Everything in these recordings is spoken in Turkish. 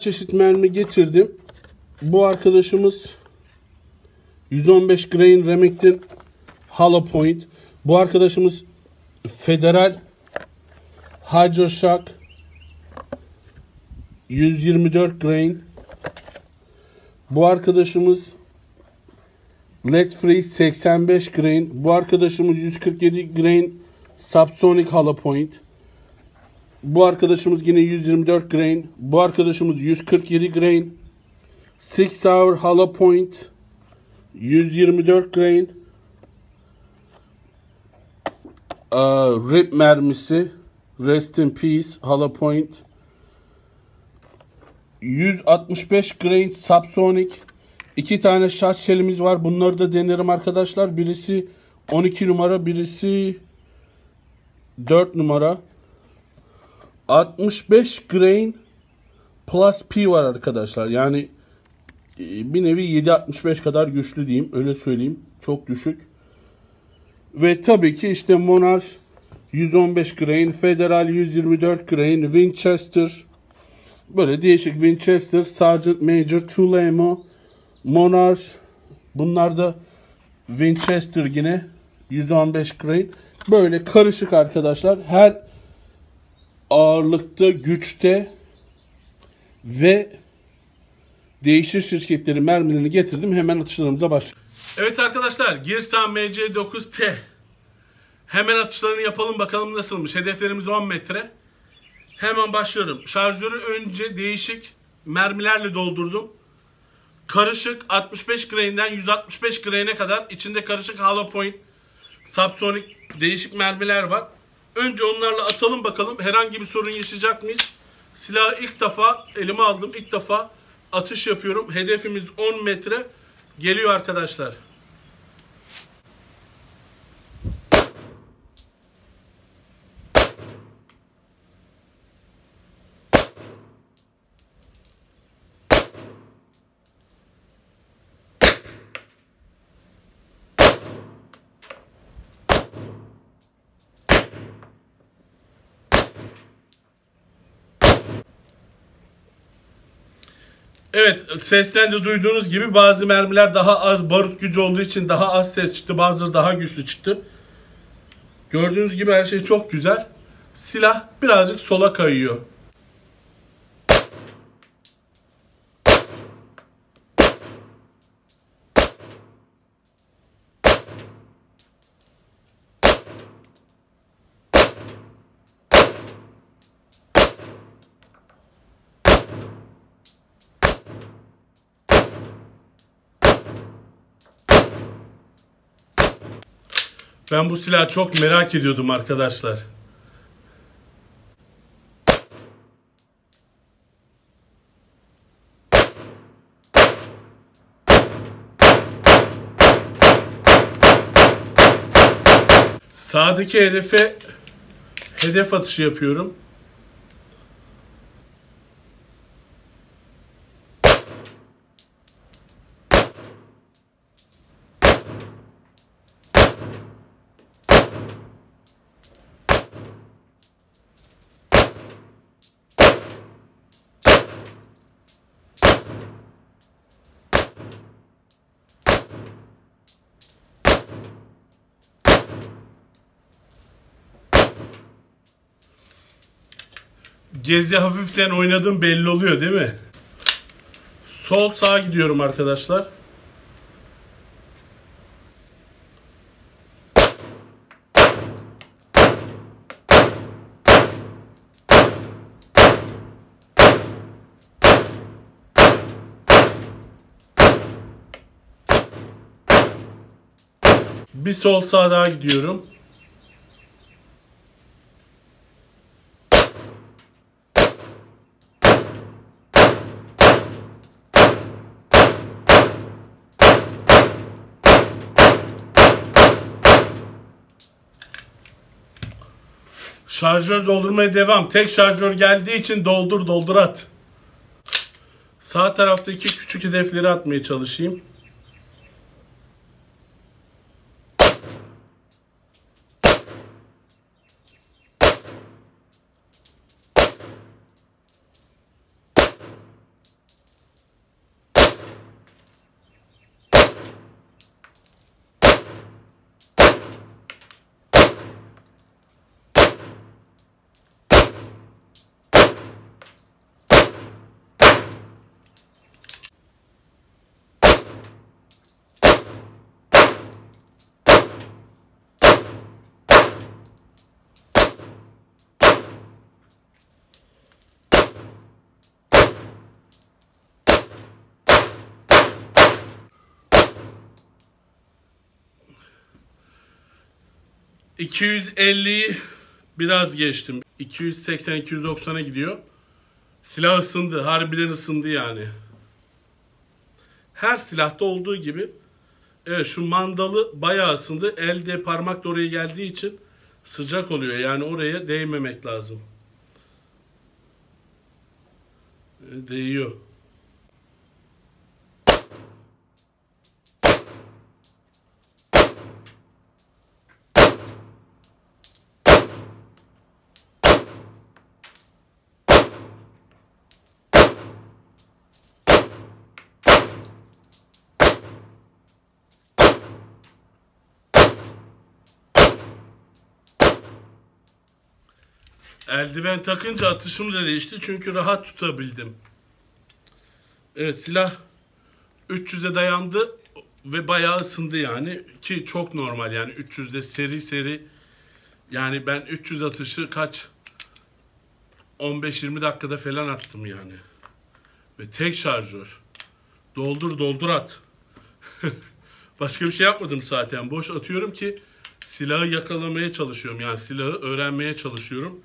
çeşit mermi getirdim. Bu arkadaşımız 115 grain Remington Hollow Point. Bu arkadaşımız Federal Hydro Shock 124 grain. Bu arkadaşımız Let Free 85 grain. Bu arkadaşımız 147 grain Subsonic Hollow Point. Bu arkadaşımız yine 124 grain. Bu arkadaşımız 147 grain. Six Hour Hollow Point 124 grain. Uh, rip mermisi Rest in Peace Hollow Point 165 grain Subsonic iki tane shot shell'imiz var. Bunları da denerim arkadaşlar. Birisi 12 numara, birisi 4 numara. 65 grain plus P var arkadaşlar. Yani e, bir nevi 7.65 kadar güçlü diyeyim. Öyle söyleyeyim. Çok düşük. Ve tabii ki işte Monarch 115 grain, Federal 124 grain, Winchester böyle değişik Winchester, Sergeant Major, Tulemo, Monarch bunlar da Winchester yine 115 grain. Böyle karışık arkadaşlar. Her ağırlıkta, güçte ve değişir şirketleri mermilerini getirdim. Hemen atışlarımıza başlayalım. Evet arkadaşlar Girsan MC9T Hemen atışlarını yapalım bakalım nasılmış. Hedeflerimiz 10 metre. Hemen başlıyorum. Şarjörü önce değişik mermilerle doldurdum. Karışık 65 grain'den 165 grain'e kadar içinde karışık hollow point, subsonic değişik mermiler var. Önce onlarla atalım bakalım herhangi bir sorun yaşayacak mıyız? Silahı ilk defa elime aldım. İlk defa atış yapıyorum. Hedefimiz 10 metre. Geliyor arkadaşlar. Evet sesten de duyduğunuz gibi bazı mermiler daha az barut gücü olduğu için daha az ses çıktı. Bazıları daha güçlü çıktı. Gördüğünüz gibi her şey çok güzel. Silah birazcık sola kayıyor. Ben bu silahı çok merak ediyordum arkadaşlar. Sağdaki hedefe hedef atışı yapıyorum. Gezi hafiften oynadım belli oluyor değil mi? Sol sağa gidiyorum arkadaşlar. Bir sol sağa daha gidiyorum. Şarjör doldurmaya devam. Tek şarjör geldiği için doldur doldur at. Sağ taraftaki küçük hedefleri atmaya çalışayım. 250'yi biraz geçtim. 280-290'a gidiyor. Silah ısındı. Harbiden ısındı yani. Her silahta olduğu gibi evet şu mandalı bayağı ısındı. Elde parmak da oraya geldiği için sıcak oluyor. Yani oraya değmemek lazım. E, Değiyor. Eldiven takınca atışım da değişti çünkü rahat tutabildim. Evet silah 300'e dayandı ve bayağı ısındı yani ki çok normal yani 300'de seri seri yani ben 300 atışı kaç 15-20 dakikada falan attım yani. Ve tek şarjör. Doldur doldur at. Başka bir şey yapmadım zaten. Boş atıyorum ki silahı yakalamaya çalışıyorum. Yani silahı öğrenmeye çalışıyorum.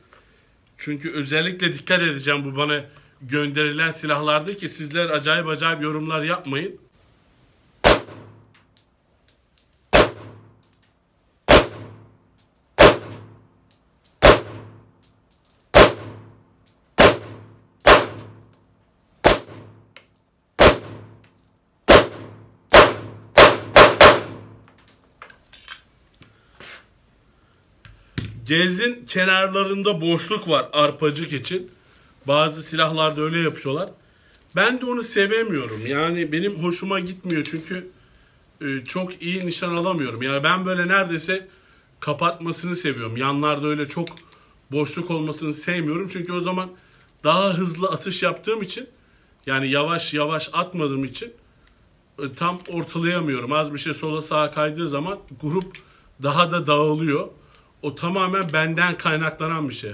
Çünkü özellikle dikkat edeceğim bu bana gönderilen silahlarda ki sizler acayip acayip yorumlar yapmayın. Gezin kenarlarında boşluk var arpacık için. Bazı silahlarda öyle yapıyorlar. Ben de onu sevemiyorum. Yani benim hoşuma gitmiyor çünkü e, çok iyi nişan alamıyorum. Yani ben böyle neredeyse kapatmasını seviyorum. Yanlarda öyle çok boşluk olmasını sevmiyorum. Çünkü o zaman daha hızlı atış yaptığım için yani yavaş yavaş atmadığım için e, tam ortalayamıyorum. Az bir şey sola sağa kaydığı zaman grup daha da dağılıyor. O tamamen benden kaynaklanan bir şey.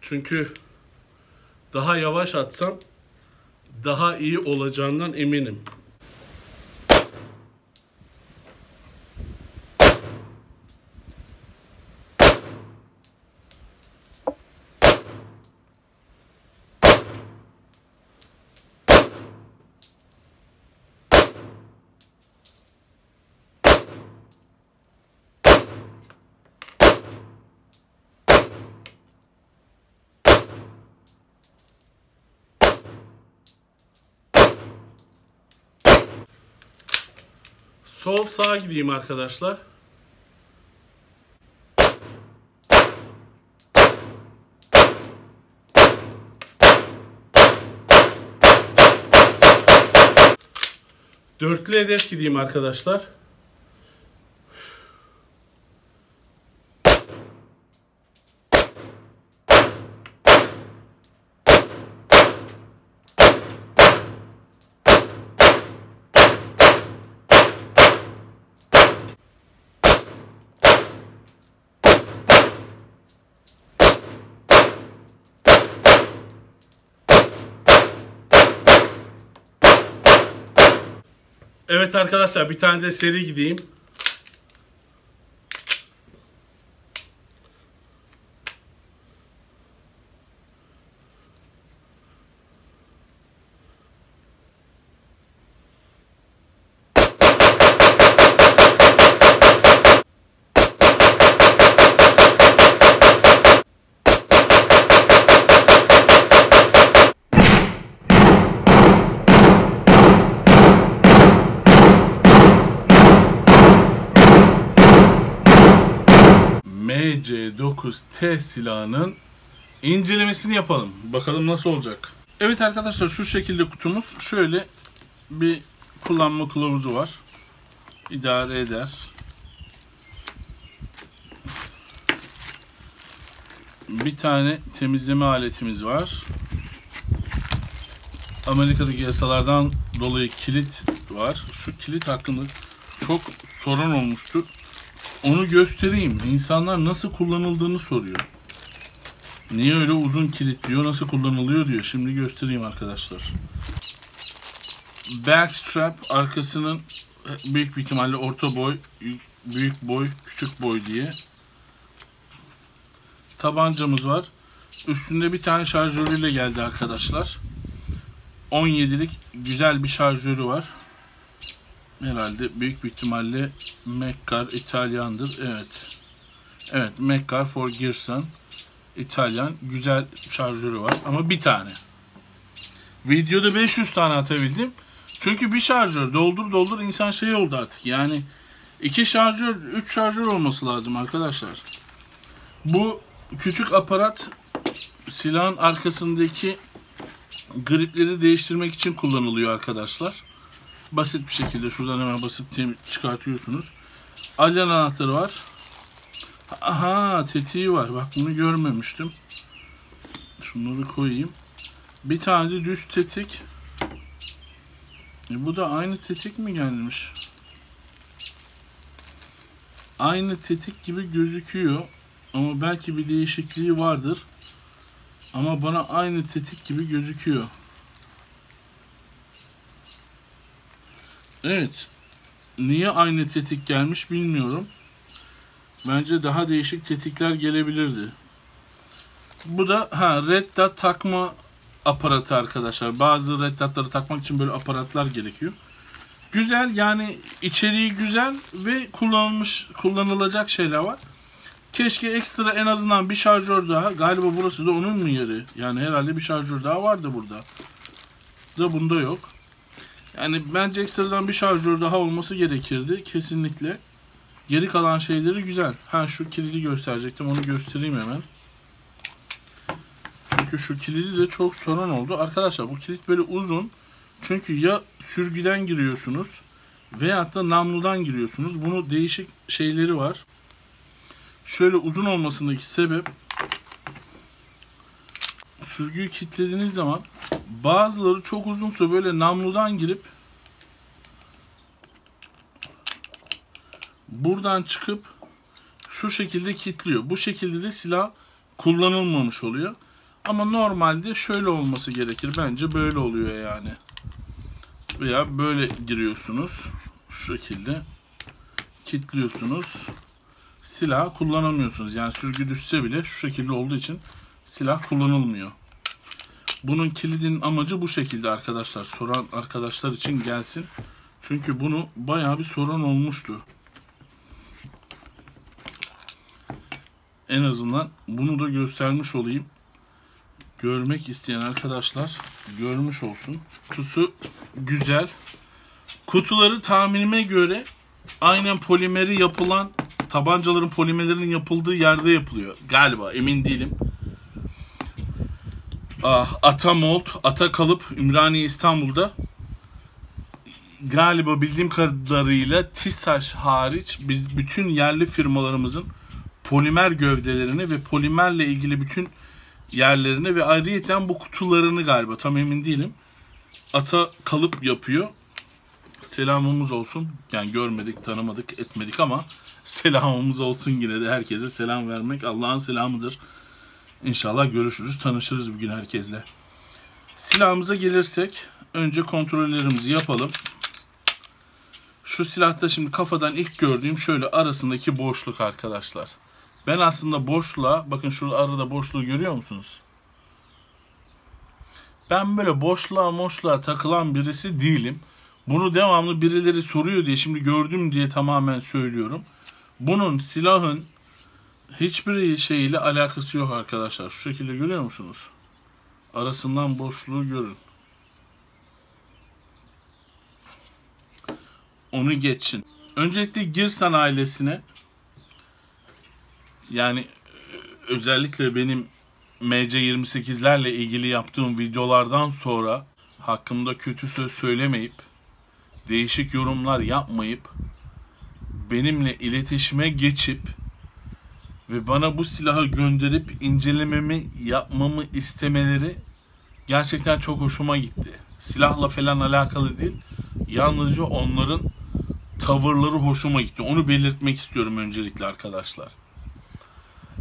Çünkü daha yavaş atsam daha iyi olacağından eminim. Sol sağa gideyim arkadaşlar. Dörtlü hedef gideyim arkadaşlar. Evet arkadaşlar bir tane de seri gideyim. MC9T silahının incelemesini yapalım. Bakalım nasıl olacak. Evet arkadaşlar şu şekilde kutumuz. Şöyle bir kullanma kılavuzu var. İdare eder. Bir tane temizleme aletimiz var. Amerika'daki yasalardan dolayı kilit var. Şu kilit hakkında çok sorun olmuştu. Onu göstereyim. İnsanlar nasıl kullanıldığını soruyor. Niye öyle uzun kilit diyor, nasıl kullanılıyor diyor. Şimdi göstereyim arkadaşlar. Backstrap arkasının büyük bir ihtimalle orta boy, büyük boy, küçük boy diye tabancamız var. Üstünde bir tane şarjörüyle geldi arkadaşlar. 17'lik güzel bir şarjörü var. Herhalde büyük bir ihtimalle Mekcar İtalyandır. Evet. Evet Mekcar for Girsan İtalyan güzel şarjörü var ama bir tane. Videoda 500 tane atabildim. Çünkü bir şarjör doldur doldur insan şey oldu artık. Yani iki şarjör, üç şarjör olması lazım arkadaşlar. Bu küçük aparat silahın arkasındaki gripleri değiştirmek için kullanılıyor arkadaşlar. Basit bir şekilde şuradan hemen basit çıkartıyorsunuz. Alyan anahtarı var. Aha tetiği var. Bak bunu görmemiştim. Şunları koyayım. Bir tane de düz tetik. E bu da aynı tetik mi gelmiş? Aynı tetik gibi gözüküyor. Ama belki bir değişikliği vardır. Ama bana aynı tetik gibi gözüküyor. Evet. Niye aynı tetik gelmiş bilmiyorum. Bence daha değişik tetikler gelebilirdi. Bu da ha red dot takma aparatı arkadaşlar. Bazı red dot'ları takmak için böyle aparatlar gerekiyor. Güzel yani içeriği güzel ve kullanılmış kullanılacak şeyler var. Keşke ekstra en azından bir şarjör daha. Galiba burası da onun mu yeri? Yani herhalde bir şarjör daha vardı burada. Da bunda yok. Yani bence ekstradan bir şarjör daha olması gerekirdi. Kesinlikle. Geri kalan şeyleri güzel. Ha şu kilidi gösterecektim. Onu göstereyim hemen. Çünkü şu kilidi de çok sorun oldu. Arkadaşlar bu kilit böyle uzun. Çünkü ya sürgüden giriyorsunuz veyahut da namludan giriyorsunuz. Bunu değişik şeyleri var. Şöyle uzun olmasındaki sebep sürgüyü kilitlediğiniz zaman bazıları çok uzunsa böyle namludan girip buradan çıkıp şu şekilde kilitliyor. Bu şekilde de silah kullanılmamış oluyor. Ama normalde şöyle olması gerekir. Bence böyle oluyor yani. Veya böyle giriyorsunuz. Şu şekilde kilitliyorsunuz. Silah kullanamıyorsunuz. Yani sürgü düşse bile şu şekilde olduğu için silah kullanılmıyor. Bunun kilidin amacı bu şekilde arkadaşlar. Soran arkadaşlar için gelsin. Çünkü bunu bayağı bir sorun olmuştu. En azından bunu da göstermiş olayım. Görmek isteyen arkadaşlar görmüş olsun. Kutusu güzel. Kutuları tahminime göre aynen polimeri yapılan tabancaların polimerlerinin yapıldığı yerde yapılıyor. Galiba emin değilim. Ah, Ata Mold, Ata Kalıp Ümraniye İstanbul'da galiba bildiğim kadarıyla TİSAŞ hariç biz bütün yerli firmalarımızın polimer gövdelerini ve polimerle ilgili bütün yerlerini ve ayrıyeten bu kutularını galiba tam emin değilim. Ata kalıp yapıyor. Selamımız olsun. Yani görmedik, tanımadık, etmedik ama selamımız olsun yine de herkese selam vermek Allah'ın selamıdır. İnşallah görüşürüz, tanışırız bugün herkesle. Silahımıza gelirsek önce kontrollerimizi yapalım. Şu silahta şimdi kafadan ilk gördüğüm şöyle arasındaki boşluk arkadaşlar. Ben aslında boşluğa, bakın şurada arada boşluğu görüyor musunuz? Ben böyle boşluğa moşluğa takılan birisi değilim. Bunu devamlı birileri soruyor diye şimdi gördüm diye tamamen söylüyorum. Bunun silahın hiçbir şeyiyle alakası yok arkadaşlar. Şu şekilde görüyor musunuz? Arasından boşluğu görün. Onu geçin. Öncelikle Girsan ailesine yani özellikle benim MC28'lerle ilgili yaptığım videolardan sonra hakkımda kötü söz söylemeyip değişik yorumlar yapmayıp benimle iletişime geçip ve bana bu silahı gönderip incelememi yapmamı istemeleri gerçekten çok hoşuma gitti. Silahla falan alakalı değil. Yalnızca onların tavırları hoşuma gitti. Onu belirtmek istiyorum öncelikle arkadaşlar.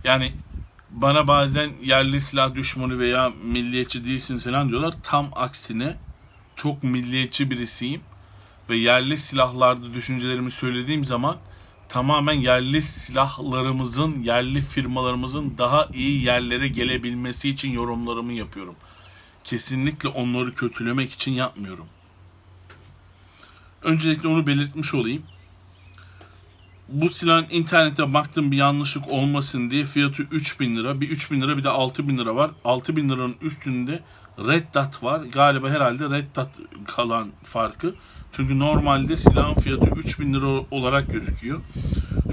Yani bana bazen yerli silah düşmanı veya milliyetçi değilsiniz falan diyorlar. Tam aksine çok milliyetçi birisiyim ve yerli silahlarda düşüncelerimi söylediğim zaman tamamen yerli silahlarımızın, yerli firmalarımızın daha iyi yerlere gelebilmesi için yorumlarımı yapıyorum. Kesinlikle onları kötülemek için yapmıyorum. Öncelikle onu belirtmiş olayım. Bu silahın internette baktım bir yanlışlık olmasın diye fiyatı 3000 lira. Bir 3000 lira bir de 6000 lira var. 6000 liranın üstünde Red Dot var. Galiba herhalde Red Dot kalan farkı. Çünkü normalde silahın fiyatı 3000 lira olarak gözüküyor.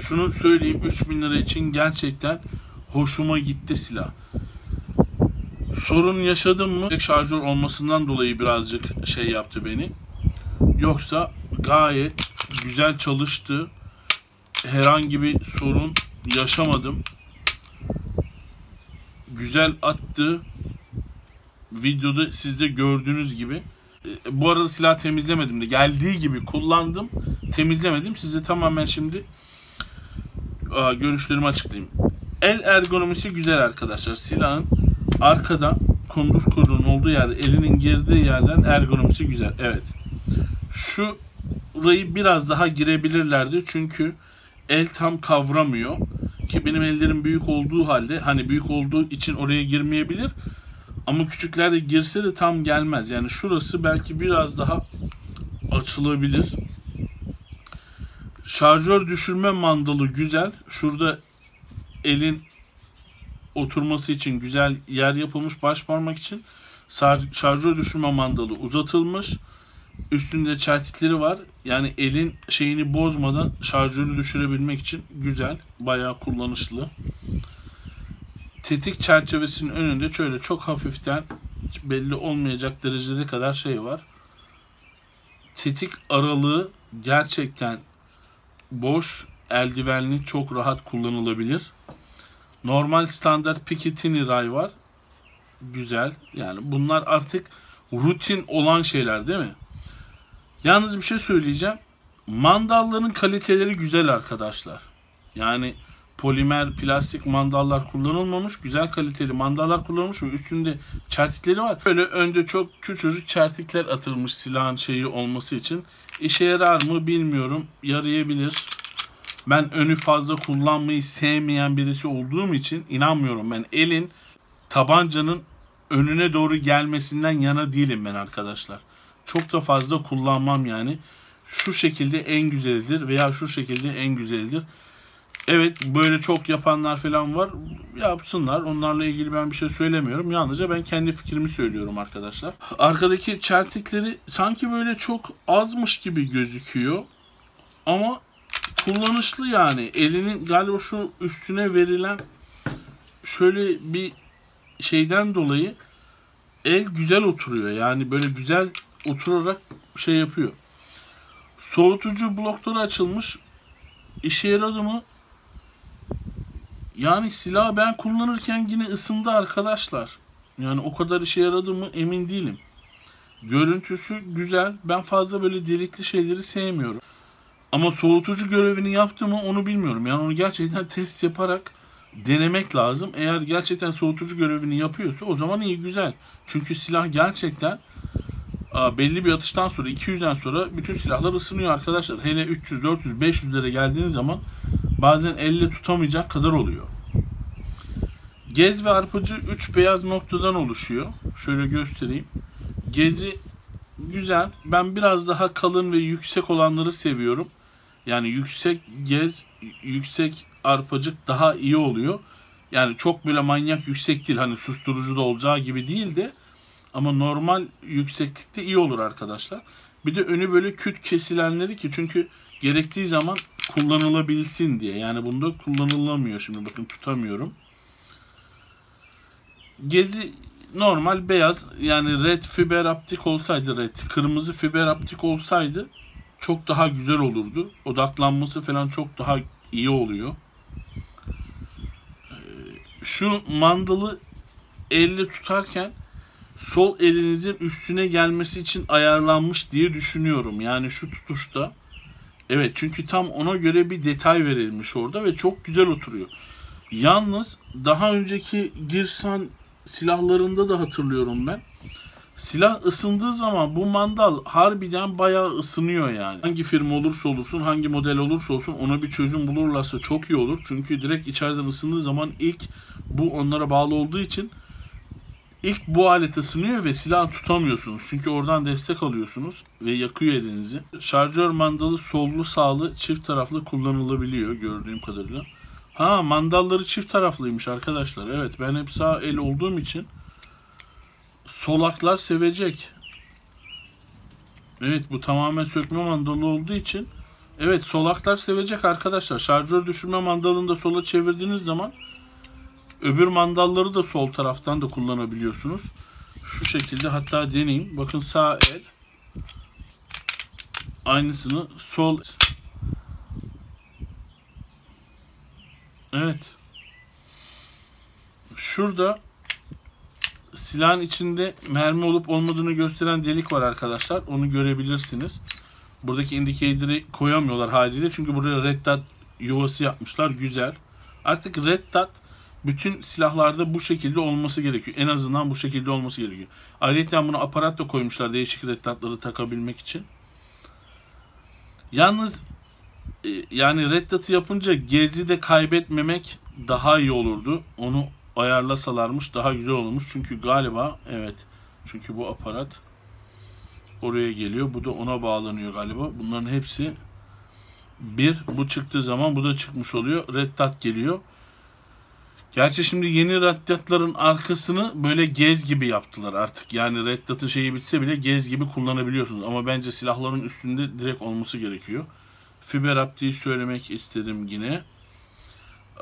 Şunu söyleyeyim 3000 lira için gerçekten hoşuma gitti silah. Sorun yaşadım mı? Şarjör olmasından dolayı birazcık şey yaptı beni. Yoksa gayet güzel çalıştı. Herhangi bir sorun yaşamadım. Güzel attı. Videoda siz de gördüğünüz gibi. E, bu arada silah temizlemedim de geldiği gibi kullandım. Temizlemedim. Size tamamen şimdi görüşlerimi açıklayayım. El ergonomisi güzel arkadaşlar. Silahın arkadan kunduz kuyruğunun olduğu yerde elinin girdiği yerden ergonomisi güzel. Evet. Şu burayı biraz daha girebilirlerdi çünkü el tam kavramıyor ki benim ellerim büyük olduğu halde hani büyük olduğu için oraya girmeyebilir ama küçükler de girse de tam gelmez yani şurası belki biraz daha açılabilir şarjör düşürme mandalı güzel şurada elin oturması için güzel yer yapılmış baş parmak için şarjör düşürme mandalı uzatılmış üstünde çertikleri var. Yani elin şeyini bozmadan şarjörü düşürebilmek için güzel. Bayağı kullanışlı. Tetik çerçevesinin önünde şöyle çok hafiften belli olmayacak derecede kadar şey var. Tetik aralığı gerçekten boş, eldivenli, çok rahat kullanılabilir. Normal standart Picatinny ray var. Güzel. Yani bunlar artık rutin olan şeyler değil mi? Yalnız bir şey söyleyeceğim. Mandalların kaliteleri güzel arkadaşlar. Yani polimer, plastik mandallar kullanılmamış. Güzel kaliteli mandallar kullanılmış ve üstünde çertikleri var. Böyle önde çok küçücük çertikler atılmış silahın şeyi olması için. İşe yarar mı bilmiyorum. Yarayabilir. Ben önü fazla kullanmayı sevmeyen birisi olduğum için inanmıyorum. Ben elin tabancanın önüne doğru gelmesinden yana değilim ben arkadaşlar çok da fazla kullanmam yani. Şu şekilde en güzelidir veya şu şekilde en güzelidir. Evet böyle çok yapanlar falan var. Yapsınlar. Onlarla ilgili ben bir şey söylemiyorum. Yalnızca ben kendi fikrimi söylüyorum arkadaşlar. Arkadaki çeltikleri sanki böyle çok azmış gibi gözüküyor. Ama kullanışlı yani. Elinin galiba şu üstüne verilen şöyle bir şeyden dolayı el güzel oturuyor. Yani böyle güzel oturarak şey yapıyor. Soğutucu blokları açılmış. İşe yaradı mı? Yani silah ben kullanırken yine ısındı arkadaşlar. Yani o kadar işe yaradı mı emin değilim. Görüntüsü güzel. Ben fazla böyle delikli şeyleri sevmiyorum. Ama soğutucu görevini yaptı mı onu bilmiyorum. Yani onu gerçekten test yaparak denemek lazım. Eğer gerçekten soğutucu görevini yapıyorsa o zaman iyi güzel. Çünkü silah gerçekten belli bir atıştan sonra 200'den sonra bütün silahlar ısınıyor arkadaşlar. Hele 300, 400, 500'lere geldiğiniz zaman bazen elle tutamayacak kadar oluyor. Gez ve arpacı 3 beyaz noktadan oluşuyor. Şöyle göstereyim. Gezi güzel. Ben biraz daha kalın ve yüksek olanları seviyorum. Yani yüksek gez, yüksek arpacık daha iyi oluyor. Yani çok böyle manyak yüksek değil. Hani susturucu da olacağı gibi değil de ama normal yükseklikte iyi olur arkadaşlar. Bir de önü böyle küt kesilenleri ki çünkü gerektiği zaman kullanılabilsin diye. Yani bunda kullanılamıyor şimdi bakın tutamıyorum. Gezi normal beyaz yani red fiber optik olsaydı red kırmızı fiber optik olsaydı çok daha güzel olurdu. Odaklanması falan çok daha iyi oluyor. Ee, şu mandalı elle tutarken sol elinizin üstüne gelmesi için ayarlanmış diye düşünüyorum. Yani şu tutuşta. Evet çünkü tam ona göre bir detay verilmiş orada ve çok güzel oturuyor. Yalnız daha önceki Girsan silahlarında da hatırlıyorum ben. silah ısındığı zaman bu mandal harbiden bayağı ısınıyor yani. Hangi firma olursa olursun, hangi model olursa olsun ona bir çözüm bulurlarsa çok iyi olur. Çünkü direkt içeriden ısındığı zaman ilk bu onlara bağlı olduğu için ilk bu alet ısınıyor ve silah tutamıyorsunuz. Çünkü oradan destek alıyorsunuz ve yakıyor elinizi. Şarjör mandalı sollu sağlı çift taraflı kullanılabiliyor gördüğüm kadarıyla. Ha mandalları çift taraflıymış arkadaşlar. Evet ben hep sağ el olduğum için solaklar sevecek. Evet bu tamamen sökme mandalı olduğu için evet solaklar sevecek arkadaşlar. Şarjör düşürme mandalını da sola çevirdiğiniz zaman öbür mandalları da sol taraftan da kullanabiliyorsunuz. Şu şekilde hatta deneyeyim. Bakın sağ el aynısını sol Evet. Şurada silahın içinde mermi olup olmadığını gösteren delik var arkadaşlar. Onu görebilirsiniz. Buradaki indicator'ı koyamıyorlar haliyle. Çünkü buraya red dot yuvası yapmışlar. Güzel. Artık red dot bütün silahlarda bu şekilde olması gerekiyor. En azından bu şekilde olması gerekiyor. Ayrıca bunu aparat da koymuşlar değişik red dot'ları takabilmek için. Yalnız e, yani red dot'ı yapınca gezi de kaybetmemek daha iyi olurdu. Onu ayarlasalarmış daha güzel olurmuş. Çünkü galiba evet çünkü bu aparat oraya geliyor. Bu da ona bağlanıyor galiba. Bunların hepsi bir bu çıktığı zaman bu da çıkmış oluyor. Red dot geliyor. Gerçi şimdi yeni red dot'ların arkasını böyle gez gibi yaptılar artık. Yani red dot'ın şeyi bitse bile gez gibi kullanabiliyorsunuz. Ama bence silahların üstünde direkt olması gerekiyor. Fiber optiği söylemek istedim yine.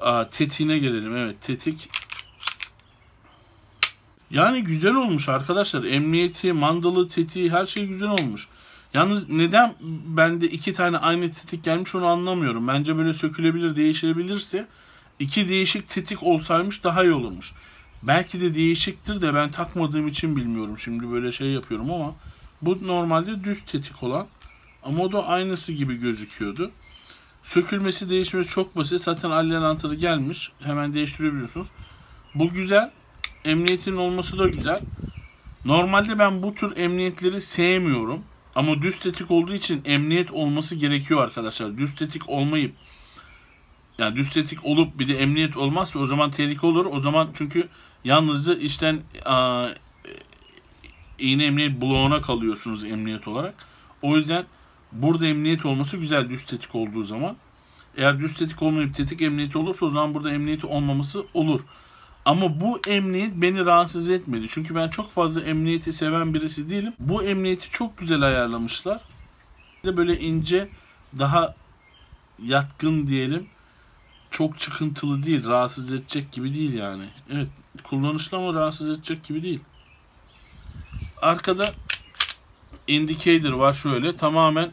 Aa, tetiğine gelelim. Evet tetik yani güzel olmuş arkadaşlar. Emniyeti, mandalı, tetiği her şey güzel olmuş. Yalnız neden bende iki tane aynı tetik gelmiş onu anlamıyorum. Bence böyle sökülebilir, değiştirebilirse iki değişik tetik olsaymış daha iyi olurmuş. Belki de değişiktir de ben takmadığım için bilmiyorum. Şimdi böyle şey yapıyorum ama bu normalde düz tetik olan ama o da aynısı gibi gözüküyordu. Sökülmesi, değişmesi çok basit. Zaten allen anahtarı gelmiş. Hemen değiştirebiliyorsunuz. Bu güzel emniyetin olması da güzel. Normalde ben bu tür emniyetleri sevmiyorum. Ama düz tetik olduğu için emniyet olması gerekiyor arkadaşlar. Düz tetik olmayıp yani düz tetik olup bir de emniyet olmazsa o zaman tehlike olur. O zaman çünkü yalnızca işten a, iğne emniyet bloğuna kalıyorsunuz emniyet olarak. O yüzden burada emniyet olması güzel düz tetik olduğu zaman. Eğer düz tetik olmayıp tetik emniyeti olursa o zaman burada emniyeti olmaması olur. Ama bu emniyet beni rahatsız etmedi. Çünkü ben çok fazla emniyeti seven birisi değilim. Bu emniyeti çok güzel ayarlamışlar. böyle ince, daha yatkın diyelim. Çok çıkıntılı değil, rahatsız edecek gibi değil yani. Evet, kullanışlı ama rahatsız edecek gibi değil. Arkada indicator var şöyle. Tamamen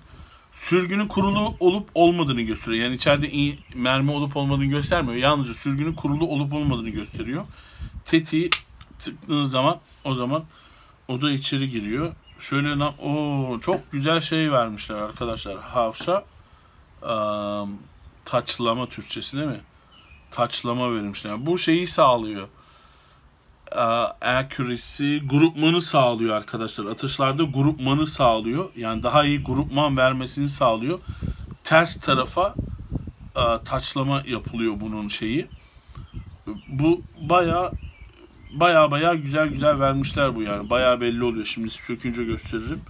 sürgünün kurulu olup olmadığını gösteriyor. Yani içeride mermi olup olmadığını göstermiyor. Yalnızca sürgünün kurulu olup olmadığını gösteriyor. Tetiği tıktığınız zaman o zaman o da içeri giriyor. Şöyle o çok güzel şey vermişler arkadaşlar. Havşa um, taçlama Türkçesi değil mi? Taçlama vermişler. Bu şeyi sağlıyor accuracy grupmanı sağlıyor arkadaşlar. Atışlarda grupmanı sağlıyor. Yani daha iyi grupman vermesini sağlıyor. Ters tarafa taçlama yapılıyor bunun şeyi. Bu baya baya baya güzel güzel vermişler bu yani. Baya belli oluyor. Şimdi sökünce gösteririm.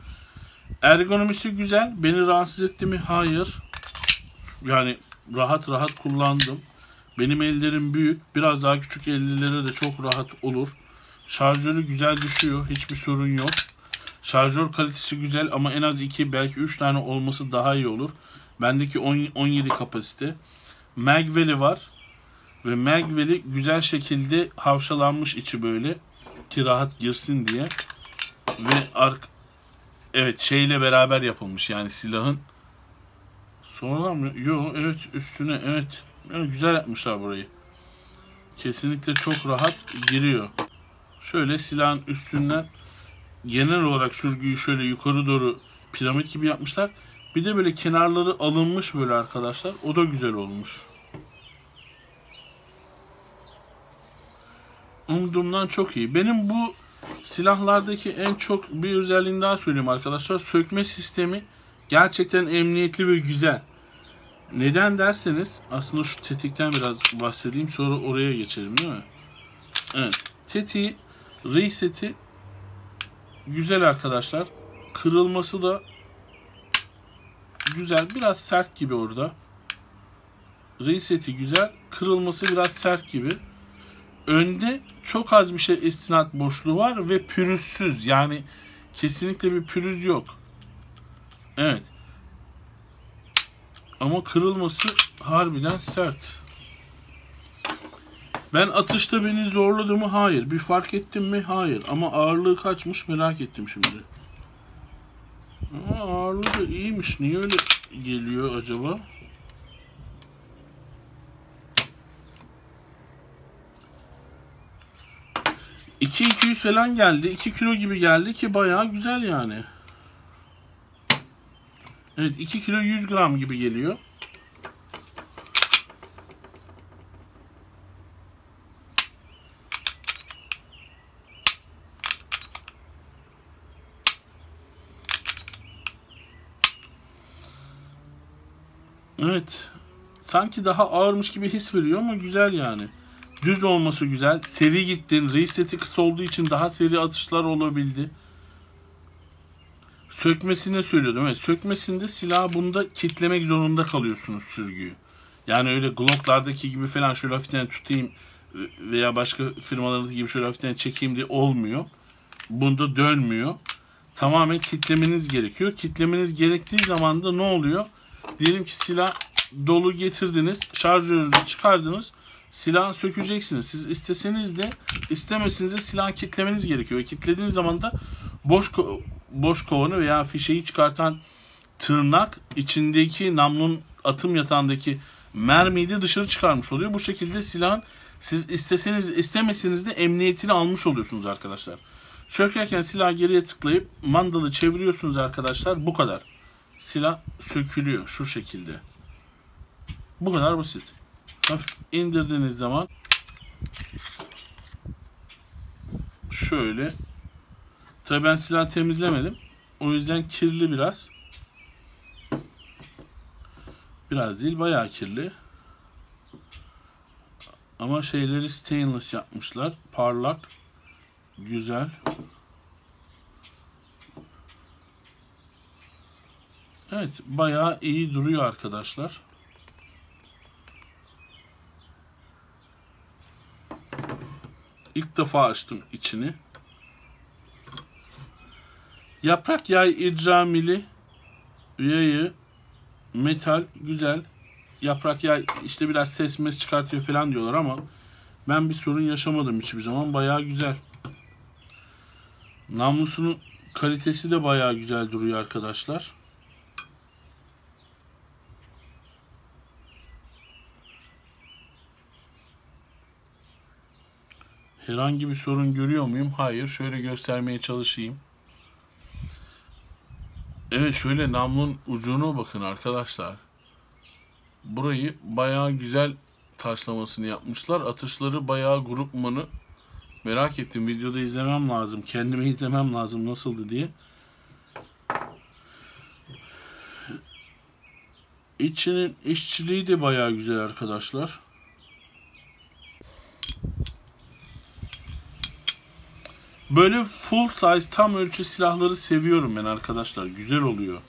Ergonomisi güzel. Beni rahatsız etti mi? Hayır. Yani rahat rahat kullandım. Benim ellerim büyük. Biraz daha küçük ellilere de çok rahat olur. Şarjörü güzel düşüyor. Hiçbir sorun yok. Şarjör kalitesi güzel ama en az 2 belki 3 tane olması daha iyi olur. Bendeki 10, 17 kapasite. Magveli var. Ve Magveli güzel şekilde havşalanmış içi böyle. Ki rahat girsin diye. Ve ark evet şeyle beraber yapılmış yani silahın. Sonradan mı? Yok evet üstüne evet. Yani güzel yapmışlar burayı. Kesinlikle çok rahat giriyor. Şöyle silahın üstünden genel olarak sürgüyü şöyle yukarı doğru piramit gibi yapmışlar. Bir de böyle kenarları alınmış böyle arkadaşlar. O da güzel olmuş. Umduğumdan çok iyi. Benim bu silahlardaki en çok bir özelliğini daha söyleyeyim arkadaşlar. Sökme sistemi gerçekten emniyetli ve güzel. Neden derseniz aslında şu tetikten biraz bahsedeyim sonra oraya geçelim değil mi? Evet. Tetiği reseti güzel arkadaşlar. Kırılması da güzel. Biraz sert gibi orada. Reseti güzel. Kırılması biraz sert gibi. Önde çok az bir şey istinat boşluğu var ve pürüzsüz. Yani kesinlikle bir pürüz yok. Evet. Ama kırılması harbiden sert. Ben atışta beni zorladı mı? Hayır. Bir fark ettim mi? Hayır. Ama ağırlığı kaçmış merak ettim şimdi. Ama ağırlığı da iyiymiş. Niye öyle geliyor acaba? İki 200 falan geldi. 2 kilo gibi geldi ki bayağı güzel yani. Evet 2 kilo 100 gram gibi geliyor. Evet. Sanki daha ağırmış gibi his veriyor ama güzel yani. Düz olması güzel. Seri gittin. Reseti kısa olduğu için daha seri atışlar olabildi. Sökmesine söylüyordum. Evet, sökmesinde silahı bunda kitlemek zorunda kalıyorsunuz sürgüyü. Yani öyle Glock'lardaki gibi falan şöyle hafiften tutayım veya başka firmalardaki gibi şöyle hafiften çekeyim diye olmuyor. Bunda dönmüyor. Tamamen kitlemeniz gerekiyor. Kitlemeniz gerektiği zaman da ne oluyor? Diyelim ki silah dolu getirdiniz, şarjörünüzü çıkardınız, silahı sökeceksiniz. Siz isteseniz de istemeseniz de silahı kitlemeniz gerekiyor. Kitlediğiniz zaman da boş boş kovanı veya fişeyi çıkartan tırnak içindeki namlun atım yatağındaki mermiyi de dışarı çıkarmış oluyor. Bu şekilde silahın siz isteseniz istemeseniz de emniyetini almış oluyorsunuz arkadaşlar. Sökerken silah geriye tıklayıp mandalı çeviriyorsunuz arkadaşlar. Bu kadar. Silah sökülüyor şu şekilde. Bu kadar basit. Hafif indirdiğiniz zaman şöyle Tabii ben silah temizlemedim. O yüzden kirli biraz. Biraz değil bayağı kirli. Ama şeyleri stainless yapmışlar. Parlak. Güzel. Evet bayağı iyi duruyor arkadaşlar. İlk defa açtım içini. Yaprak yay icramili yayı metal güzel. Yaprak yay işte biraz ses mes çıkartıyor falan diyorlar ama ben bir sorun yaşamadım hiçbir zaman. Bayağı güzel. Namlusunun kalitesi de bayağı güzel duruyor arkadaşlar. Herhangi bir sorun görüyor muyum? Hayır. Şöyle göstermeye çalışayım. Evet şöyle namlun ucuna bakın arkadaşlar. Burayı bayağı güzel taşlamasını yapmışlar. Atışları bayağı grupmanı. Merak ettim. Videoda izlemem lazım. Kendime izlemem lazım nasıldı diye. İçinin işçiliği de bayağı güzel arkadaşlar. Böyle full size tam ölçü silahları seviyorum ben arkadaşlar. Güzel oluyor.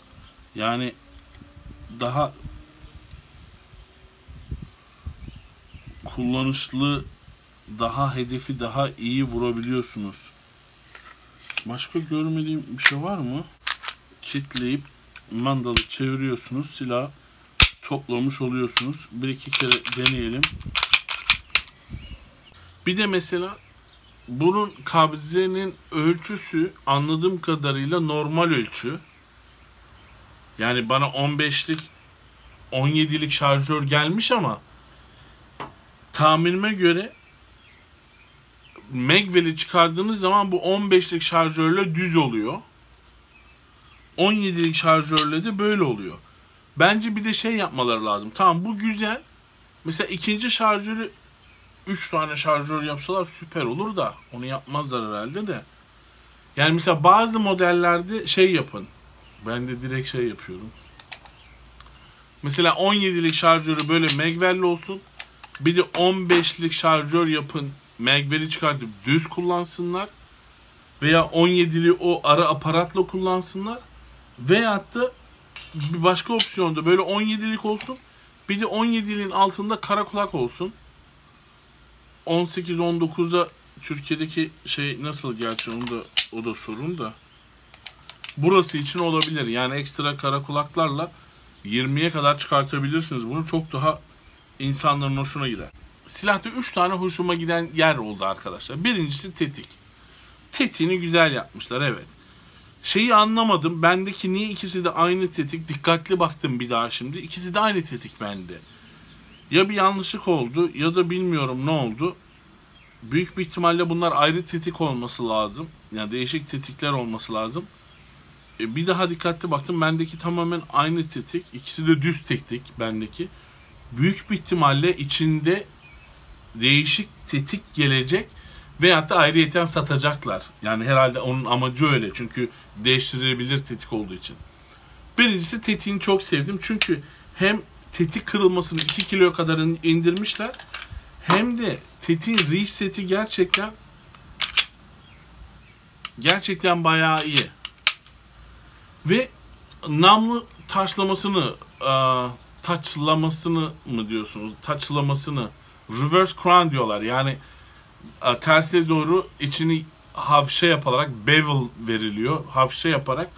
Yani daha kullanışlı daha hedefi daha iyi vurabiliyorsunuz. Başka görmediğim bir şey var mı? Kitleyip mandalı çeviriyorsunuz. Silah toplamış oluyorsunuz. Bir iki kere deneyelim. Bir de mesela bunun kabzenin ölçüsü anladığım kadarıyla normal ölçü. Yani bana 15'lik 17'lik şarjör gelmiş ama tahminime göre Magwell'i çıkardığınız zaman bu 15'lik şarjörle düz oluyor. 17'lik şarjörle de böyle oluyor. Bence bir de şey yapmaları lazım. Tamam bu güzel. Mesela ikinci şarjörü 3 tane şarjör yapsalar süper olur da onu yapmazlar herhalde de. Yani mesela bazı modellerde şey yapın. Ben de direkt şey yapıyorum. Mesela 17'lik şarjörü böyle Magwell'li olsun. Bir de 15'lik şarjör yapın. Magwell'i çıkartıp düz kullansınlar. Veya 17'li o ara aparatla kullansınlar. Veyahut da bir başka opsiyonda böyle 17'lik olsun. Bir de 17'liğin altında kara kulak olsun. 18-19'da Türkiye'deki şey nasıl gerçi onu da o da sorun da. Burası için olabilir. Yani ekstra kara kulaklarla 20'ye kadar çıkartabilirsiniz. Bunu çok daha insanların hoşuna gider. Silahta 3 tane hoşuma giden yer oldu arkadaşlar. Birincisi tetik. Tetiğini güzel yapmışlar evet. Şeyi anlamadım. Bendeki niye ikisi de aynı tetik? Dikkatli baktım bir daha şimdi. İkisi de aynı tetik bende. Ya bir yanlışlık oldu ya da bilmiyorum ne oldu. Büyük bir ihtimalle bunlar ayrı tetik olması lazım. Yani değişik tetikler olması lazım. E, bir daha dikkatli baktım. Bendeki tamamen aynı tetik. İkisi de düz tetik bendeki. Büyük bir ihtimalle içinde değişik tetik gelecek veyahut da ayrıyeten satacaklar. Yani herhalde onun amacı öyle. Çünkü değiştirilebilir tetik olduğu için. Birincisi tetiğini çok sevdim. Çünkü hem tetik kırılmasını 2 kilo kadar indirmişler. Hem de tetiğin reseti gerçekten gerçekten bayağı iyi. Ve namlu taşlamasını e, taçlamasını mı diyorsunuz? Taçlamasını reverse crown diyorlar. Yani e, tersine doğru içini havşa yaparak bevel veriliyor. Havşa yaparak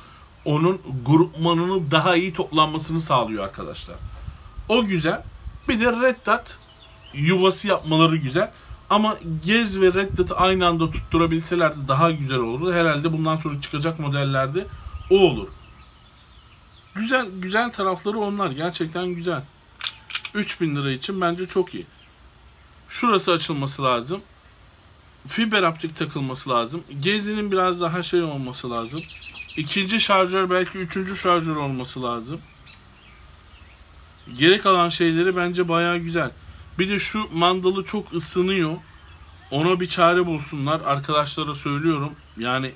onun grupmanını daha iyi toplanmasını sağlıyor arkadaşlar. O güzel. Bir de Red Dot yuvası yapmaları güzel. Ama Gez ve Red Dot'ı aynı anda tutturabilselerdi daha güzel olurdu. Herhalde bundan sonra çıkacak modellerde o olur. Güzel güzel tarafları onlar. Gerçekten güzel. 3000 lira için bence çok iyi. Şurası açılması lazım. Fiber optik takılması lazım. Gezi'nin biraz daha şey olması lazım. İkinci şarjör belki üçüncü şarjör olması lazım. Geri kalan şeyleri bence baya güzel. Bir de şu mandalı çok ısınıyor. Ona bir çare bulsunlar. Arkadaşlara söylüyorum. Yani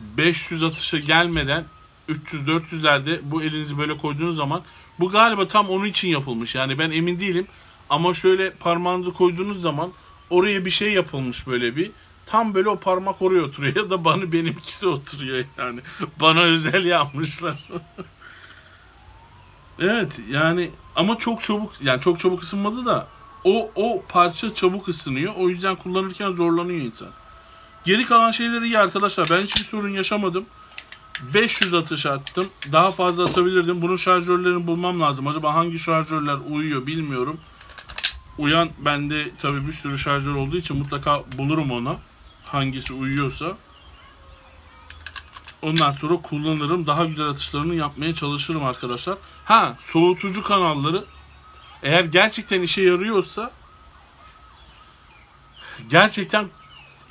500 atışa gelmeden 300-400'lerde bu elinizi böyle koyduğunuz zaman bu galiba tam onun için yapılmış. Yani ben emin değilim. Ama şöyle parmağınızı koyduğunuz zaman oraya bir şey yapılmış böyle bir. Tam böyle o parmak oraya oturuyor ya da bana benimkisi oturuyor yani. Bana özel yapmışlar. evet yani ama çok çabuk yani çok çabuk ısınmadı da o o parça çabuk ısınıyor. O yüzden kullanırken zorlanıyor insan. Geri kalan şeyleri iyi arkadaşlar. Ben hiçbir sorun yaşamadım. 500 atış attım. Daha fazla atabilirdim. Bunun şarjörlerini bulmam lazım. Acaba hangi şarjörler uyuyor bilmiyorum. Uyan bende tabii bir sürü şarjör olduğu için mutlaka bulurum ona. Hangisi uyuyorsa. Ondan sonra kullanırım. Daha güzel atışlarını yapmaya çalışırım arkadaşlar. Ha soğutucu kanalları eğer gerçekten işe yarıyorsa gerçekten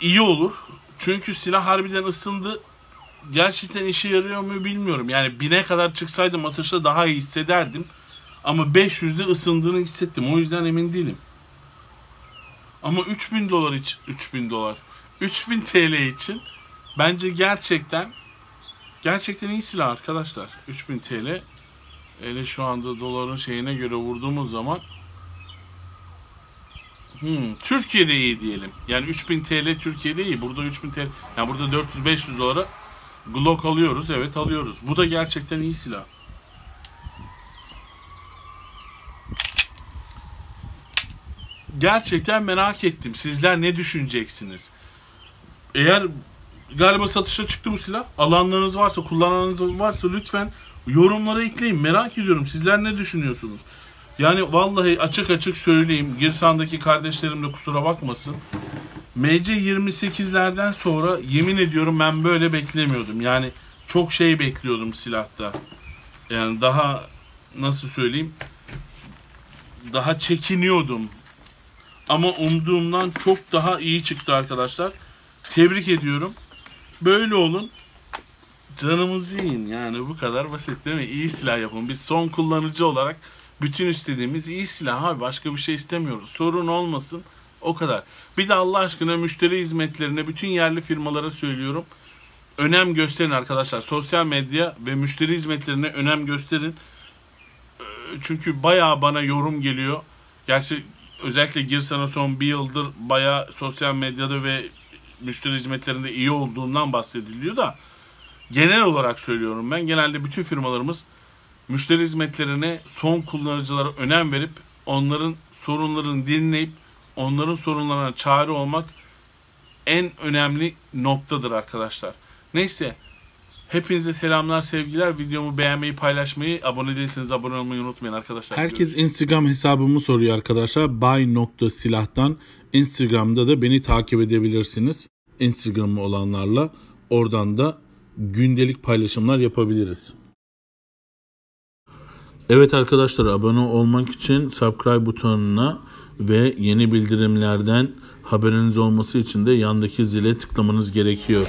iyi olur. Çünkü silah harbiden ısındı. Gerçekten işe yarıyor mu bilmiyorum. Yani bine kadar çıksaydım atışta daha iyi hissederdim. Ama 500'de ısındığını hissettim. O yüzden emin değilim. Ama 3000 dolar için 3000 dolar 3000 TL için bence gerçekten gerçekten iyi silah arkadaşlar. 3000 TL Ele şu anda doların şeyine göre vurduğumuz zaman hmm, Türkiye'de iyi diyelim. Yani 3000 TL Türkiye'de iyi. Burada 3000 TL yani burada 400-500 dolara Glock alıyoruz. Evet alıyoruz. Bu da gerçekten iyi silah. Gerçekten merak ettim. Sizler ne düşüneceksiniz? Eğer galiba satışa çıktı bu silah. Alanlarınız varsa, kullananınız varsa lütfen Yorumlara ekleyin. Merak ediyorum. Sizler ne düşünüyorsunuz? Yani vallahi açık açık söyleyeyim. Girsan'daki kardeşlerim de kusura bakmasın. MC28'lerden sonra yemin ediyorum ben böyle beklemiyordum. Yani çok şey bekliyordum silahta. Yani daha nasıl söyleyeyim? Daha çekiniyordum. Ama umduğumdan çok daha iyi çıktı arkadaşlar. Tebrik ediyorum. Böyle olun canımızı yiyin yani bu kadar basit değil mi? İyi silah yapın. Biz son kullanıcı olarak bütün istediğimiz iyi silah abi başka bir şey istemiyoruz. Sorun olmasın o kadar. Bir de Allah aşkına müşteri hizmetlerine bütün yerli firmalara söylüyorum. önem gösterin arkadaşlar. Sosyal medya ve müşteri hizmetlerine önem gösterin. Ee, Çünkü bayağı bana yorum geliyor. Gerçi özellikle Girsan'a son bir yıldır bayağı sosyal medyada ve müşteri hizmetlerinde iyi olduğundan bahsediliyor da genel olarak söylüyorum ben. Genelde bütün firmalarımız müşteri hizmetlerine son kullanıcılara önem verip onların sorunlarını dinleyip onların sorunlarına çare olmak en önemli noktadır arkadaşlar. Neyse hepinize selamlar sevgiler. Videomu beğenmeyi paylaşmayı abone değilseniz abone olmayı unutmayın arkadaşlar. Herkes Instagram hesabımı soruyor arkadaşlar. Bay.silahtan. Instagram'da da beni takip edebilirsiniz. Instagram'ı olanlarla. Oradan da gündelik paylaşımlar yapabiliriz. Evet arkadaşlar abone olmak için subscribe butonuna ve yeni bildirimlerden haberiniz olması için de yandaki zile tıklamanız gerekiyor.